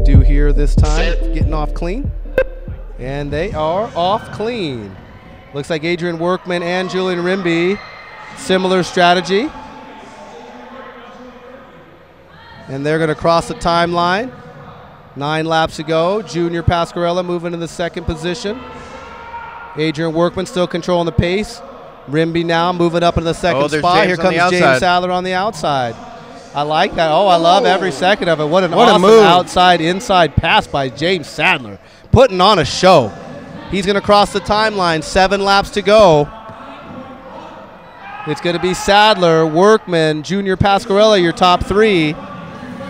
do here this time, getting off clean. And they are off clean. Looks like Adrian Workman and Julian Rimby, similar strategy. And they're going to cross the timeline. Nine laps to go. Junior Pasquarella moving in the second position. Adrian Workman still controlling the pace. Rimby now moving up into the second Oh, spot. James Here comes James. Sadler on the outside. I like that. Oh, I love every second of it. What an What a awesome move. outside inside pass by James Sadler. Putting on a show. He's going to cross the timeline. Seven laps to go. It's going to be Sadler, Workman, Junior Pasquarella, your top three.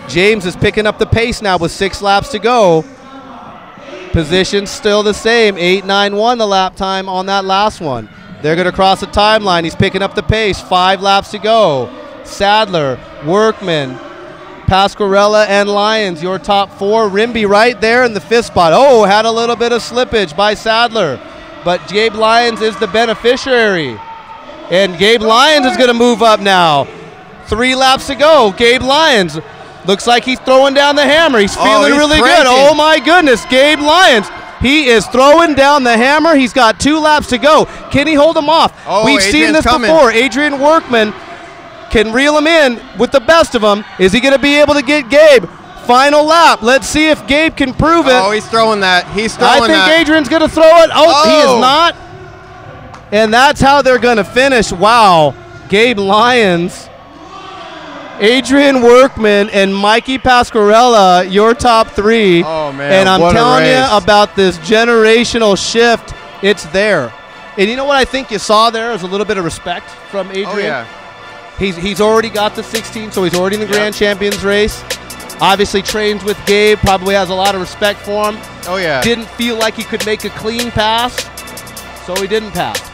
James is picking up the pace now with six laps to go. Position still the same. 8 9 1 the lap time on that last one. They're going to cross the timeline. He's picking up the pace. Five laps to go. Sadler, Workman, Pasquarella, and Lyons, your top four. Rimby right there in the fifth spot. Oh, had a little bit of slippage by Sadler, but Gabe Lyons is the beneficiary. And Gabe Lyons is going to move up now. Three laps to go. Gabe Lyons looks like he's throwing down the hammer. He's Oh, feeling he's really good. Oh my goodness, Gabe Lyons. He is throwing down the hammer. He's got two laps to go. Can he hold him off? Oh, We've seen this coming. before. Adrian Workman can reel him in with the best of them. Is he going to be able to get Gabe? Final lap. Let's see if Gabe can prove it. Oh, he's throwing that. He's throwing that. I think that. Adrian's going to throw it. Oh, he Oh. is not. And that's how they're going to finish. Wow. Gabe Lyons, Adrian Workman, and Mikey Pasquarella, your top three. Oh, man, And I'm telling you about this generational shift. It's there. And you know what I think you saw there is a little bit of respect from Adrian. oh yeah. He's, he's already got the 16, so he's already in the Yep. Grand Champions race. Obviously trains with Gabe, probably has a lot of respect for him Oh yeah. didn't feel like he could make a clean pass, so he didn't pass.